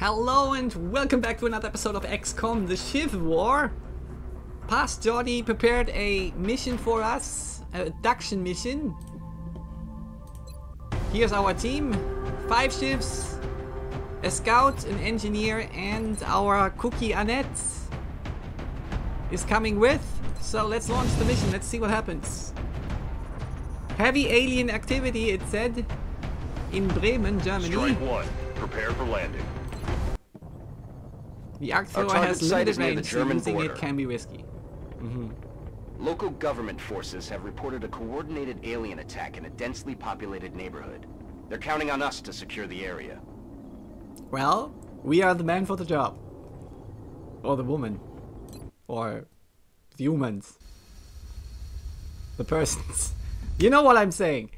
Hello and welcome back to another episode of XCOM The Shiv War. Past Geordy prepared a mission for us, a abduction mission. Here's our team, five SHIVs, a scout, an engineer, and our cookie Annette is coming with. So let's launch the mission, let's see what happens. Heavy alien activity, it said, in Bremen, Germany. Strike one. Prepare for landing. The Our Arc thrower has limited is near the range, so German using border. it can be risky. Mm -hmm. Local government forces have reported a coordinated alien attack in a densely populated neighborhood. They're counting on us to secure the area. Well, we are the man for the job. Or the woman. Or the humans. The persons. You know what I'm saying.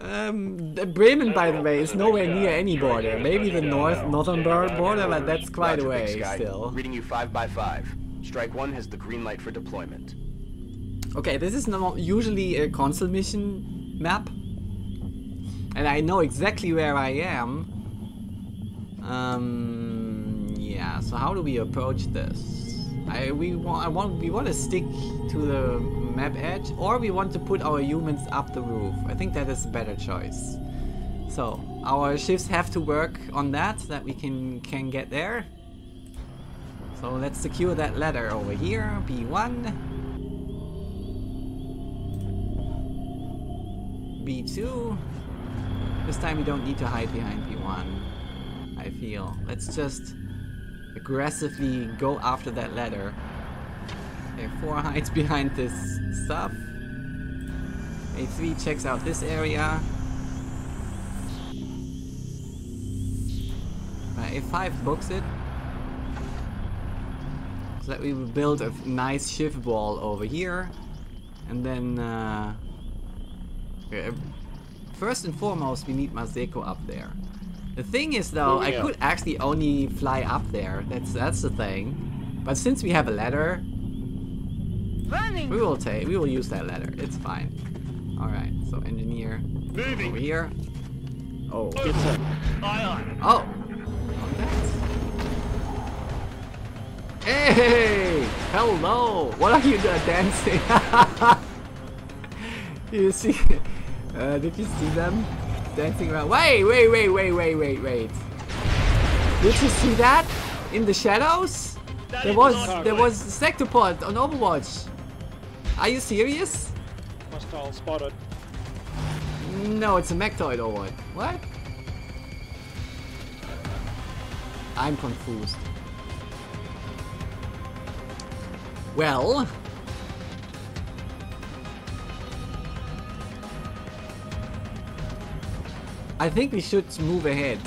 Um, Bremen, by the way, is nowhere near any border. Maybe the north northern border, but that's quite a way still. Reading you five by five. Strike one has the green light for deployment. Okay, this is not usually a council mission map. And I know exactly where I am. Um, yeah, so how do we approach this? I we want I want we want to stick to the map edge or we want to put our humans up the roof. I think that is a better choice. So, our SHIVs have to work on that that we can can get there. So let's secure that ladder over here, B1. B2. This time we don't need to hide behind B1. I feel. Let's just aggressively go after that ladder. Okay, 4 hides behind this stuff. A3 checks out this area. Uh, A5 books it. So that we will build a nice SHIV wall over here. And then uh, yeah, First and foremost, we need Maseko up there. The thing is, though, I could actually only fly up there. That's that's the thing. But since we have a ladder, Running! we will take we will use that ladder. It's fine. All right. So engineer over here. Oh. Get. Oh. Okay. Hey! Hello! What are you doing dancing? you see? Uh, did you see them dancing around? Wait, wait, wait, wait, wait, wait, wait. Did you see that in the shadows? There was there was sectoid pod on Overwatch. Are you serious? Hostile spotted. No, it's a Mechtoid or what? What? I'm confused. Well... I think we should move ahead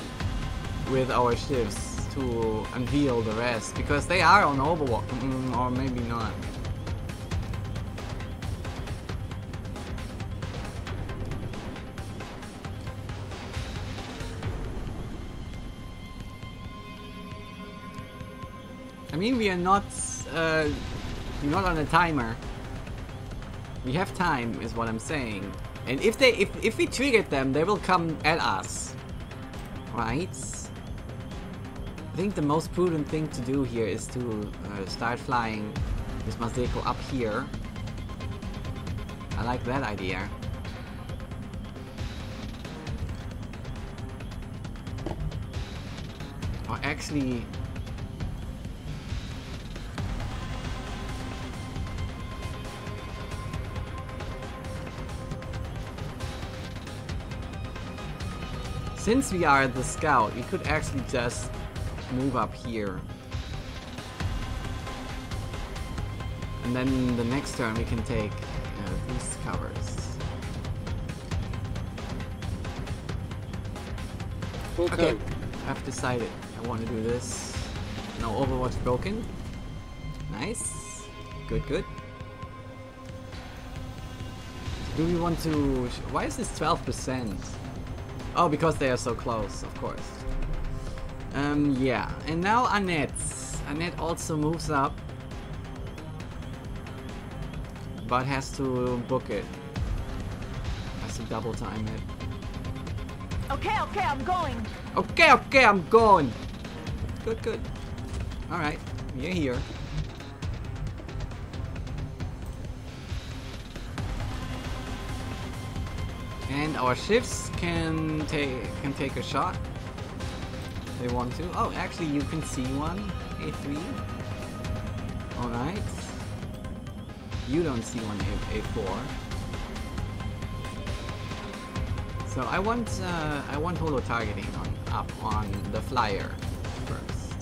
with our SHIVs to unveil the rest because they are on Overwatch, mm, or maybe not. I mean, we are not, uh, not on a timer. We have time, is what I'm saying. And if they, if, if we trigger them, they will come at us. Right? I think the most prudent thing to do here is to uh, start flying this Maseko up here. I like that idea. Or actually, Since we are the scout, we could actually just move up here. And then the next turn we can take uh, these covers. Full Okay. I've decided I want to do this. No Overwatch broken. Nice. Good, good. Do we want to... Why is this 12%? Oh, because they are so close, of course. Um, yeah. And now Annette. Annette also moves up. But has to book it. Has to double time it. Okay, okay, I'm going. Okay, okay, I'm going. Good, good. Alright, you're here. And our SHIVs can take can take a shot. They want to. Oh, actually, you can see one. A3. All right. You don't see one A A4. So I want uh, I want holo targeting on up on the flyer first.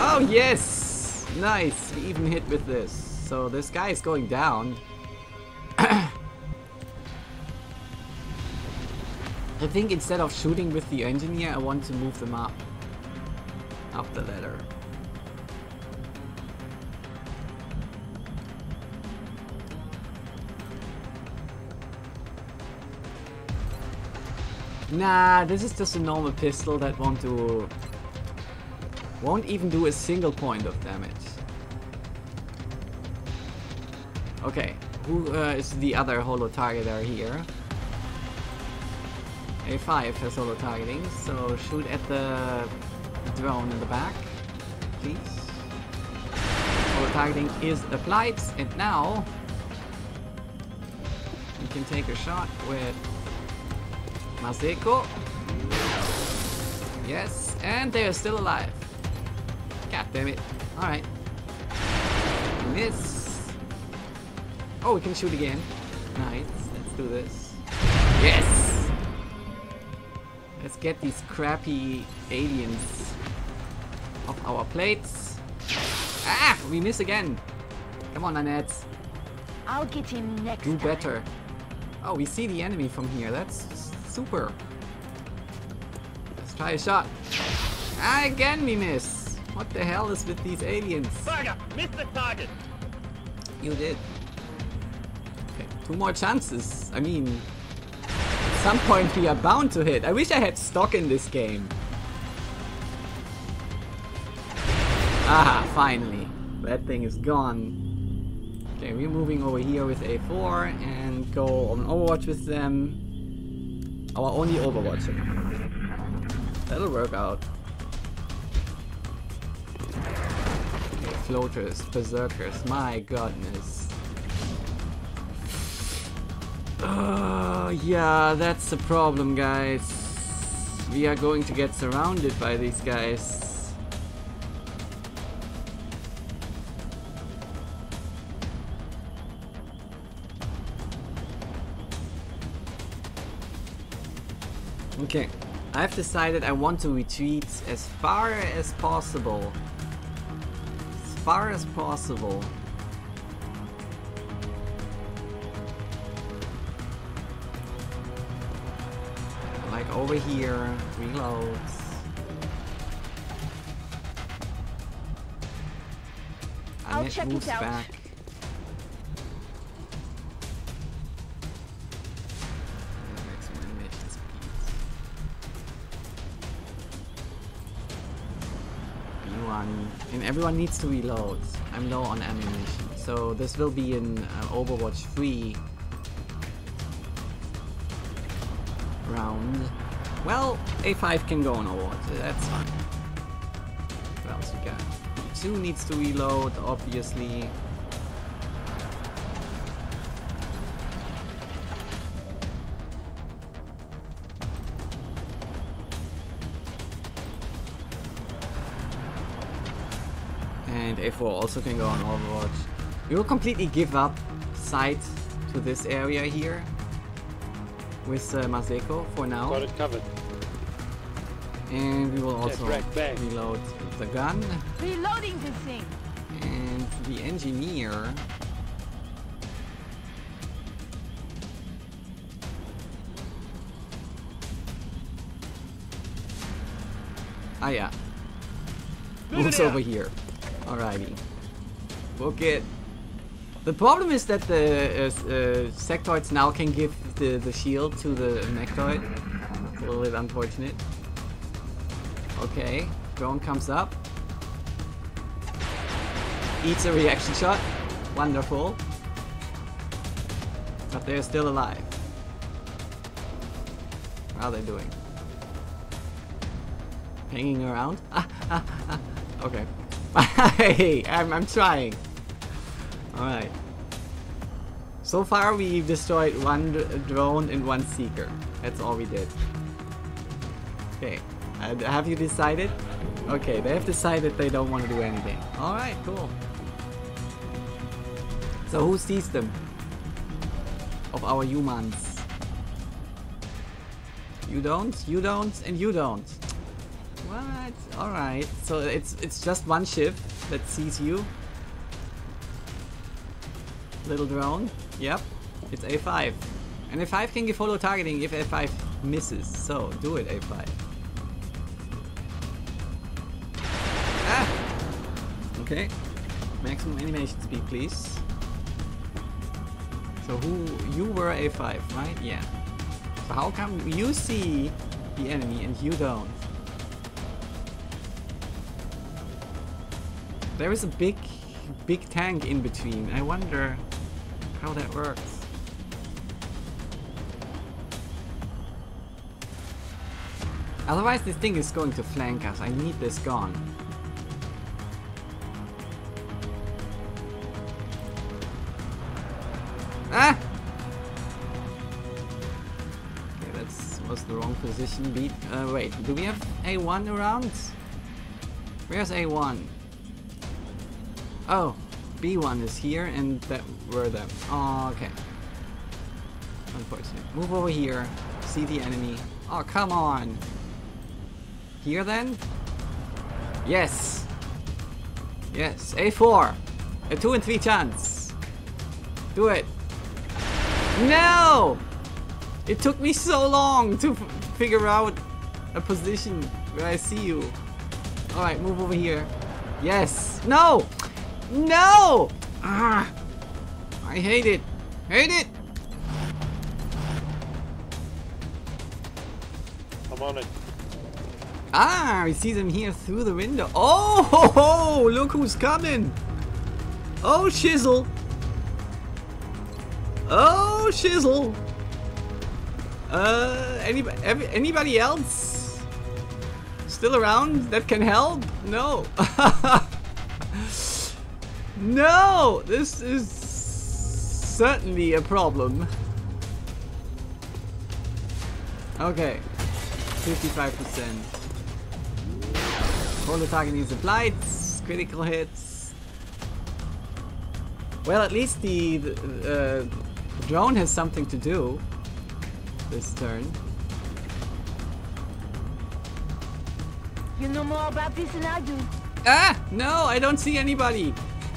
Oh yes, nice. We even hit with this. So this guy is going down. I think instead of shooting with the engineer, I want to move them up. Up the ladder. Nah, this is just a normal pistol that won't do... Won't even do a single point of damage. Okay, who uh, is the other holo targeter here? A5 has holo targeting, so shoot at the drone in the back, please. Holo targeting is applied, and now you can take a shot with Maseko. Yes, and they are still alive. God damn it. Alright. Miss. Oh, we can shoot again. Nice. Let's do this. Yes! Let's get these crappy aliens off our plates. Ah! We miss again. Come on, Annette. I'll get him next Do time. better. Oh, we see the enemy from here. That's super. Let's try a shot. Ah, again we miss. What the hell is with these aliens? Bugger! Missed the target! You did. Okay, two more chances. I mean, at some point we are bound to hit. I wish I had stock in this game. Ah, finally. That thing is gone. Okay, we're moving over here with A4 and go on Overwatch with them. Our only Overwatcher. That'll work out. Okay, floaters, berserkers, my goodness. Uh, yeah, that's the problem, guys. We are going to get surrounded by these guys. Okay, I've decided I want to retreat as far as possible. As far as possible. Over here, reloads. I'll Annette check it moves out. back. Maximum animation speeds. B1. And everyone needs to reload. I'm low on ammunition. So this will be in uh, Overwatch 3 round. Well, A5 can go on Overwatch. That's fine. What else we got? B2 needs to reload, obviously. And A4 also can go on Overwatch. We will completely give up sight to this area here with uh, Maseko for now. Got it covered. And we will also reload the gun Reloading the thing. and the engineer. Ah yeah. Moves over here. Alrighty. Book it. The problem is that the uh, uh, sectoids now can give the, the shield to the Mechtoid. It's a little bit unfortunate. Okay, drone comes up. Eats a reaction shot. Wonderful. But they're still alive. How are they doing? hanging around. Okay. hey, I'm, I'm trying. Alright. So far we've destroyed one drone and one seeker. That's all we did. Okay. Uh, have you decided? Okay, they have decided they don't want to do anything. Alright, cool. So who sees them? Of our humans. You don't, you don't, and you don't. What? Alright. So it's it's just one SHIV that sees you. Little drone. Yep. It's A5. And A5 can give holo targeting if A5 misses. So do it, A5. Ah! Okay. Maximum animation speed, please. So who you were A5, right? Yeah. So how come you see the enemy and you don't? There is a big, big tank in between. I wonder how that works. Otherwise this thing is going to flank us. I need this gone. Ah! Okay, that's was the wrong position. Beat. Uh, wait, do we have A1 around? Where's A1? Oh, B1 is here, and that were them. Oh, okay. Unfortunate. Move over here. See the enemy. Oh, come on. Here then? Yes. Yes. A4. A 2 and 3 chance. Do it. No! It took me so long to figure out a position where I see you. Alright, move over here. Yes! No! No! Ah! I hate it. Hate it! I'm on it. Ah, I see them here through the window. Oh, ho, ho, look who's coming. Oh, shizzle. Oh, shizzle. Uh, anybody, anybody else still around that can help? No. no, this is certainly a problem. Okay, 55%. Holo target needs applied. Critical hits. Well, at least the, the uh, drone has something to do this turn. You know more about this than I do. Ah! No, I don't see anybody.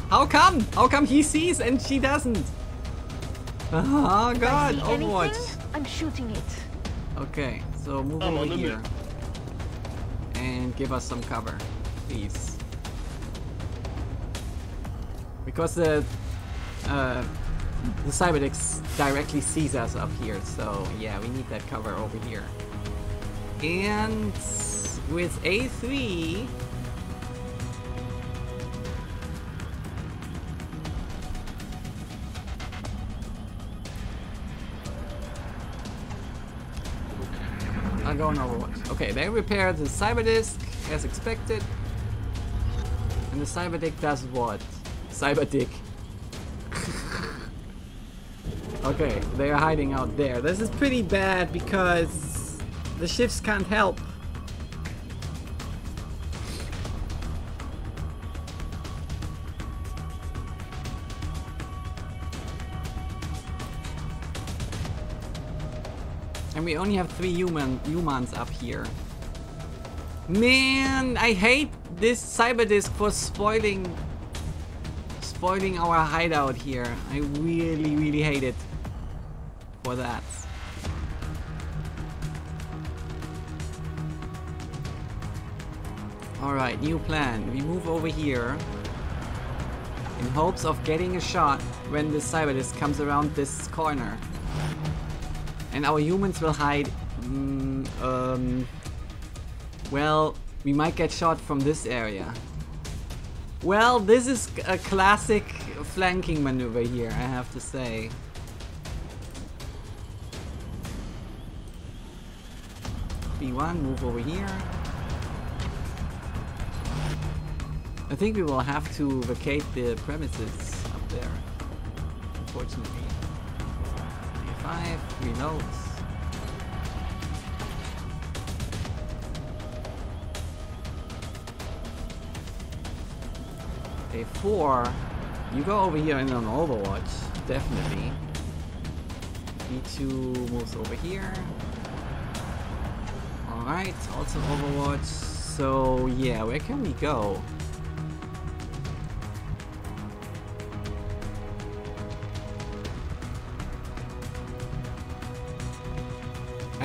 How come? How come he sees and she doesn't? Oh god, see Overwatch. anything, I'm shooting it. Okay, so move I'm over here. And give us some cover, please. Because the uh, the Cyberdisc directly sees us up here, so yeah, we need that cover over here. And with A3, I'll go on Overwatch. Okay, they repair the Cyberdisc as expected. And the Cyberdick does what? Cyberdick. okay, they are hiding out there. This is pretty bad because the SHIVs can't help. We only have three human humans up here. Man, I hate this cyberdisc for spoiling spoiling our hideout here. I really, really hate it for that. Alright, new plan. We move over here in hopes of getting a shot when the cyberdisc comes around this corner. And our humans will hide. Mm, um, well, we might get shot from this area. Well, this is a classic flanking maneuver here, I have to say. B1, move over here. I think we will have to vacate the premises up there. Unfortunately. A5 reloads. A4, you go over here in an Overwatch, definitely. B2 moves over here. Alright, also Overwatch. So yeah, where can we go?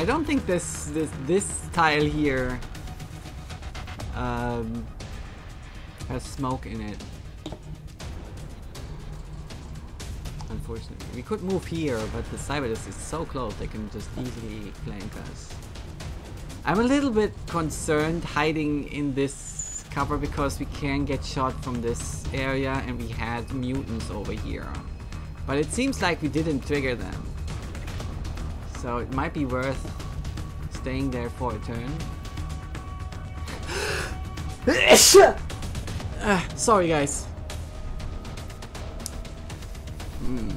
I don't think this this this tile here um, has smoke in it. Unfortunately, we could move here, but the Cyberdisc is so close they can just easily flank us. I'm a little bit concerned hiding in this cover because we can get shot from this area and we had mutants over here. But it seems like we didn't trigger them. So it might be worth staying there for a turn. Ah, sorry guys. Hmm.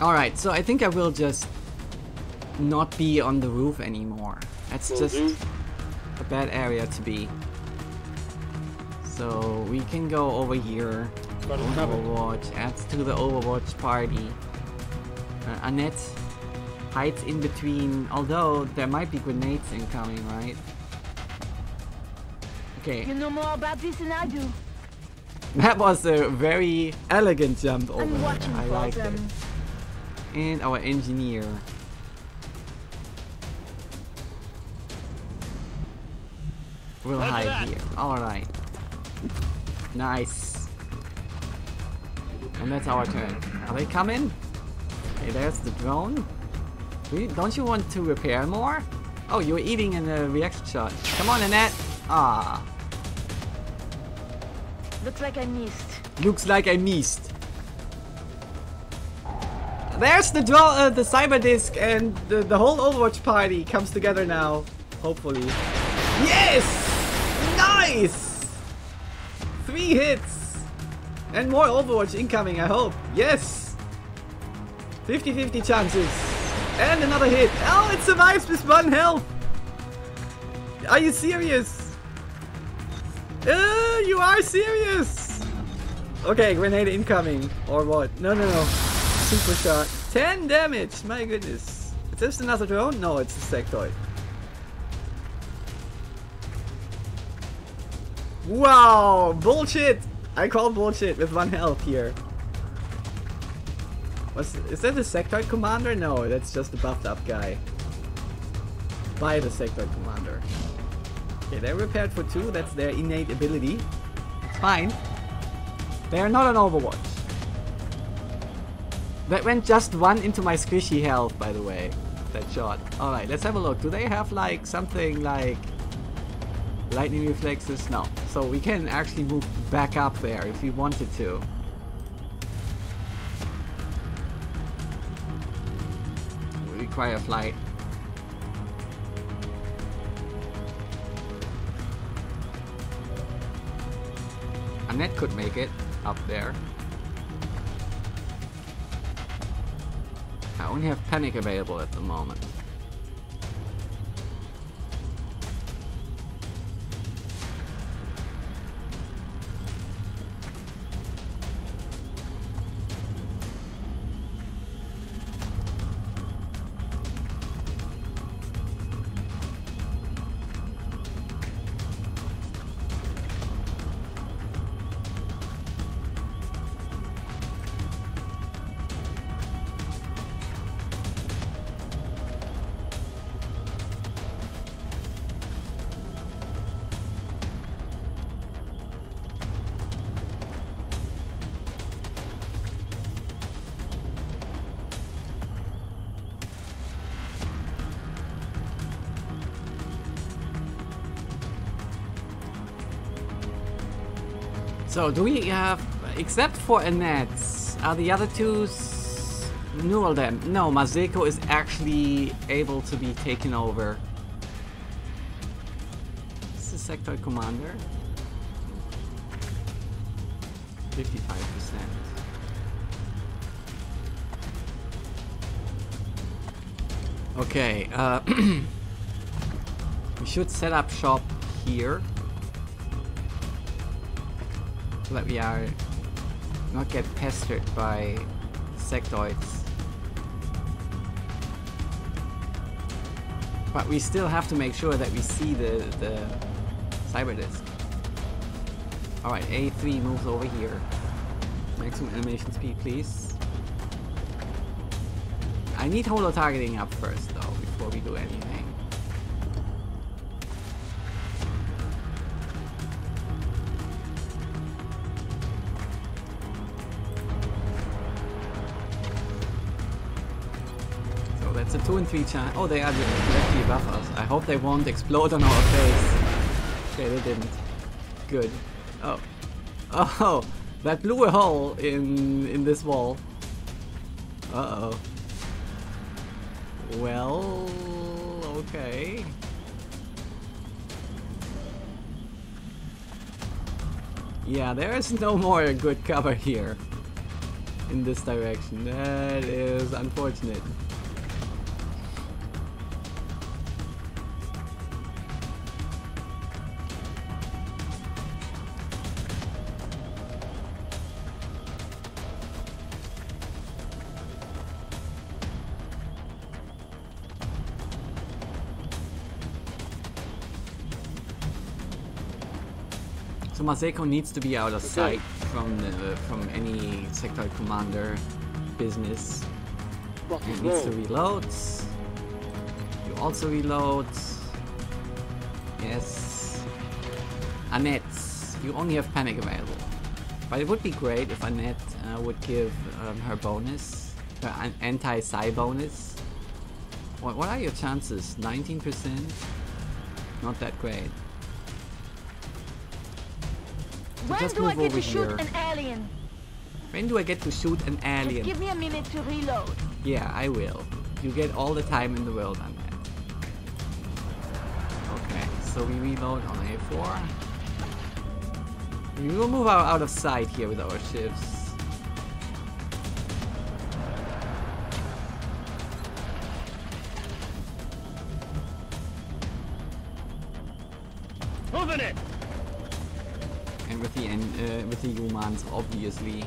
Alright, so I think I will just not be on the roof anymore. That's Will just do. a bad area to be. So we can go over here. Got it on covered. Overwatch adds to the Overwatch party. Uh, Annette hides in between, although there might be grenades incoming, right? Okay, You know more about this than I do. that was a very elegant jump over. I'm watching I like them. it. And our engineer. We'll Roger hide that. here. Alright. Nice. And that's our turn. Are they coming? Hey, there's the drone. Do you- Don't you want to repair more? Oh, you're eating in a reaction shot. Come on, Annette. Ah, Looks like I missed. looks like I missed. There's the draw, uh, the Cyberdisc, and the, the whole Overwatch party comes together now. Hopefully. Yes! Nice! Three hits! And more Overwatch incoming, I hope. Yes! 50-50 chances. And another hit. Oh, it survives with one health! Are you serious? Uh, you are serious! Okay, grenade incoming. Or what? No, no, no. Super shot. 10 damage! My goodness. Is this another drone? No, it's a sectoid. Wow! Bullshit! I call bullshit with one health here. Is that the sectoid commander? No, that's just a buffed up guy. By the sectoid commander. Okay, they're repaired for two. That's their innate ability. It's fine. They're not an Overwatch. That went just one into my squishy health, by the way. That shot. Alright, let's have a look. Do they have like something like lightning reflexes? No. So we can actually move back up there if we wanted to. We require flight. Annette could make it up there. I only have panic available at the moment. So do we have, except for Annette, are the other two neural them? No, Maseko is actually able to be taken over This is sectoid commander. 55%. Okay, uh, we should set up shop here. That we are not get pestered by sectoids. But we still have to make sure that we see the, the Cyberdisc. Alright, A3 moves over here. Maximum animation speed, please. I need holo targeting up first, though, before we do anything. 2 and 3 chance. Oh, they are directly above us. I hope they won't explode on our face. Okay, they didn't. Good. Oh. Oh, that blew a hole in in this wall. Uh-oh. Well, okay. Yeah, there is no more good cover here in this direction. That is unfortunate. So Maseko needs to be out of sight from the from any sectoid commander business. He needs to reload. You also reload. Yes. Annette, you only have panic available. But it would be great if Annette uh, would give um, her bonus, her an- anti-psi bonus. What, what are your chances? 19%? Not that great. When just do I get to shoot here. an alien? When do I get to shoot an Just alien? give me a minute to reload. Yeah, I will. You get all the time in the world on that. Okay, so we reload on A4. We will move out, out of sight here with our SHIVs. Humans, obviously.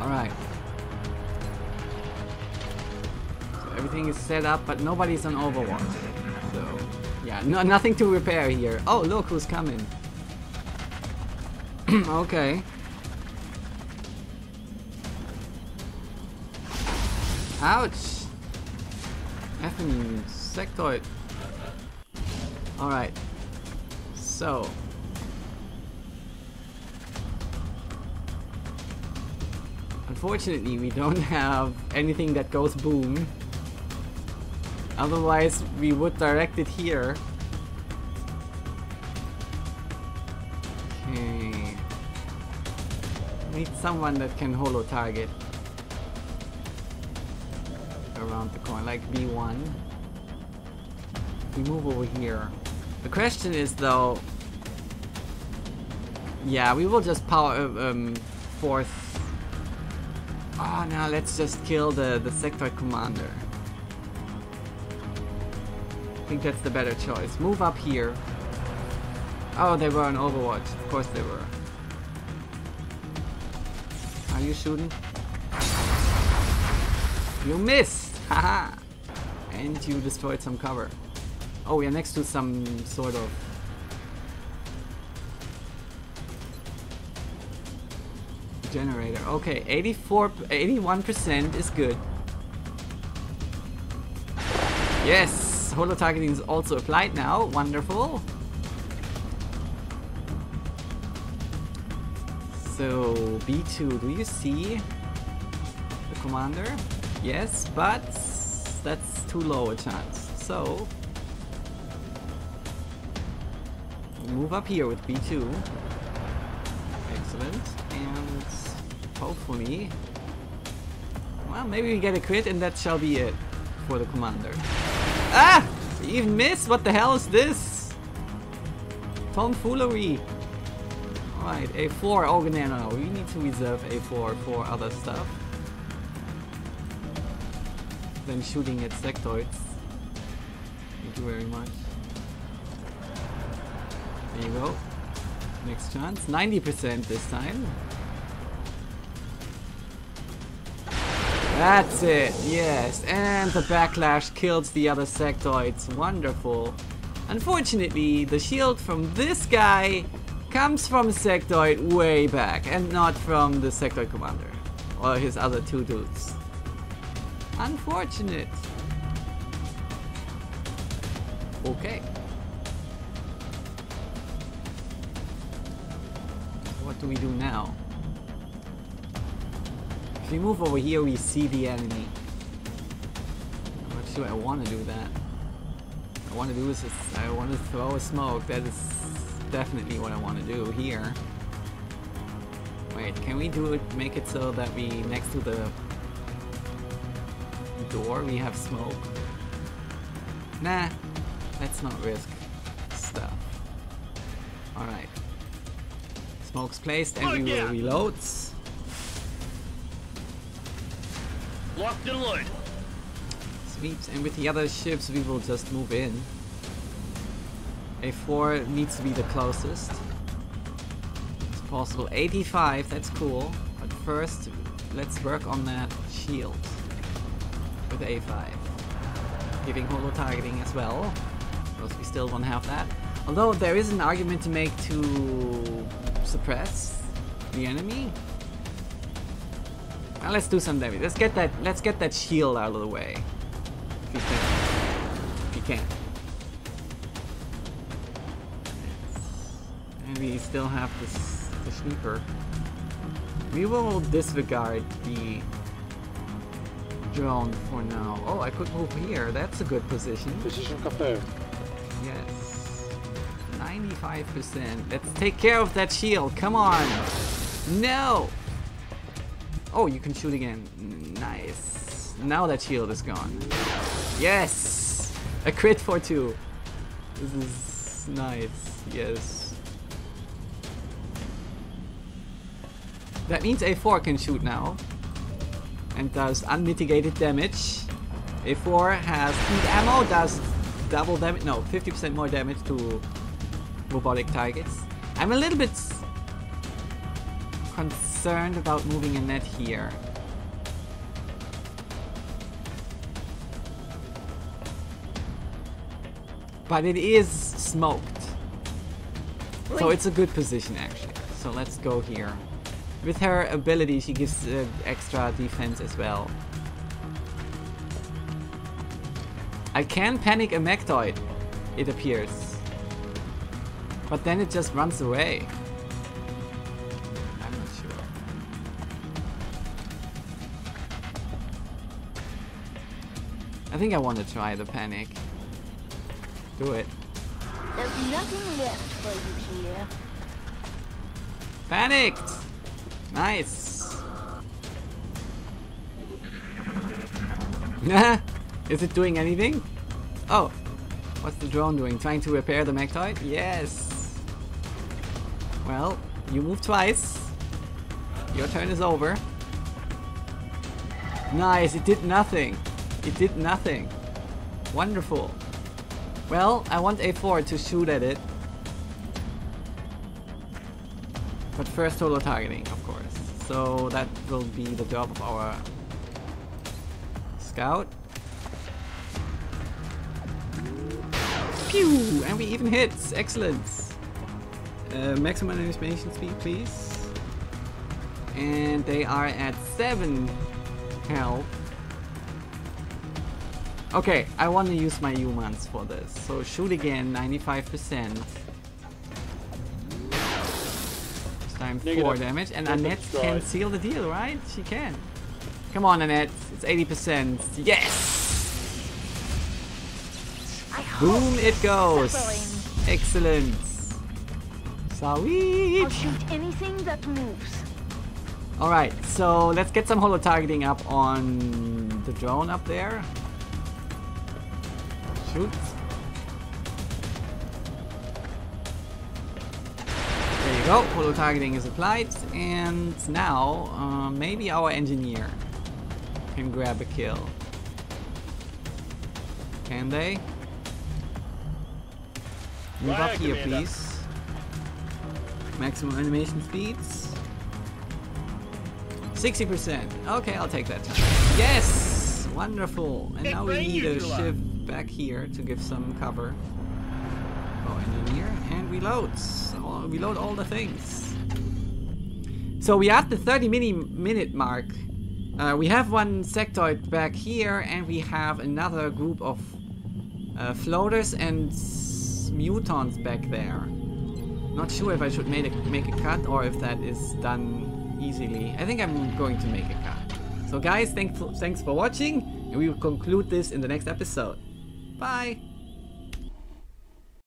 All right. So everything is set up, but nobody's on Overwatch. So yeah, no, nothing to repair here. Oh, look who's coming. okay. Ouch. Effing sectoid. Alright. So. Unfortunately, we don't have anything that goes boom. Otherwise, we would direct it here. Okay. Need someone that can holo target around the corner, like B1. We move over here. The question is though, yeah, we will just power uh, um, force. Oh no, let's just kill the the sectoid commander. I think that's the better choice. Move up here. Oh, they were on Overwatch. Of course they were. Are you shooting? You missed! Haha! and you destroyed some cover. Oh, we are next to some sort of... Generator. Okay, 84, 81% is good. Yes! Holo targeting is also applied now. Wonderful. So, B2, do you see the commander? Yes, but that's too low a chance. So, move up here with B2. Excellent. And hopefully Well, maybe we get a crit and that shall be it for the commander. Ah! We even missed? What the hell is this? Tomfoolery. Alright, A4. Oh, no, no, no. We need to reserve A4 for other stuff. Than shooting at sectoids. Thank you very much. There you go. Next chance. 90% this time. That's it, yes. And the backlash kills the other sectoids. Wonderful. Unfortunately, the shield from this guy comes from sectoid way back and not from the sectoid commander or his other two dudes. Unfortunate. Okay. What do we do now? If we move over here, we see the enemy. I'm not sure I want to do that. I want to do is just, I want to throw a smoke. That is definitely what I want to do here. Wait, can we do it, make it so that we, next to the door, we have smoke? Nah, let's not risk stuff. Alright. Smoke's placed and we will reload. Locked and loaded. Sweeps, and with the other SHIVs we will just move in. A4 needs to be the closest. It's possible. 85, that's cool. But first, let's work on that shield. With A5. Giving holo targeting as well. Because we still don't have that. Although there is an argument to make to suppress the enemy. Well, let's do some damage. Let's get that. Let's get that shield out of the way. If you can. If you can. And we still have this the sleeper. We will disregard the drone for now. Oh, I could move here. That's a good position. Position confirmed. Yes. 95%. Let's take care of that shield. Come on. No. Oh, you can shoot again. Nice. Now that shield is gone. Yes. A crit for two. This is nice. Yes. That means A4 can shoot now. And does unmitigated damage. A4 has heat ammo, does double damage, no, 50% more damage to robotic targets. I'm a little bit concerned about moving Annette here. But it is smoked. So it's a good position actually. So let's go here. With her ability she gives uh, extra defense as well. I can panic a Mechtoid, it appears. But then it just runs away. I'm not sure. I think I want to try the panic. Do it. There's nothing left for you here. Panicked! Nice! Is it doing anything? Oh! What's the drone doing? Trying to repair the Mechtoid? Yes! Well, you move twice. Your turn is over. Nice, it did nothing. It did nothing. Wonderful. Well, I want A4 to shoot at it. But first holo targeting, of course. So that will be the job of our scout. Pew! And we even hit! Excellent! Uh, maximum animation speed, please. And they are at 7 health. Okay, I want to use my humans for this. So shoot again, 95%. This time 4 damage. And Negative Annette strike. can seal the deal, right? She can. Come on, Annette. It's 80%. Yes! I Boom it goes! suffering. Excellent! I'll shoot anything that moves. Alright, so let's get some holo targeting up on the drone up there. Shoot. Go, holo targeting is applied, and now uh, maybe our engineer can grab a kill. Can they? Move up here, Commander. please. Maximum animation speeds. 60%. Okay, I'll take that. Yes! Wonderful. And now we need a SHIV back here to give some cover. Go engineer and reload. All- Reload all the things. So we at the 30 mini minute mark. Uh, we have one sectoid back here and we have another group of uh, floaters and mutons back there. Not sure if I should make a, make a cut or if that is done easily. I think I'm going to make a cut. So guys, thanks for watching and we will conclude this in the next episode. Bye!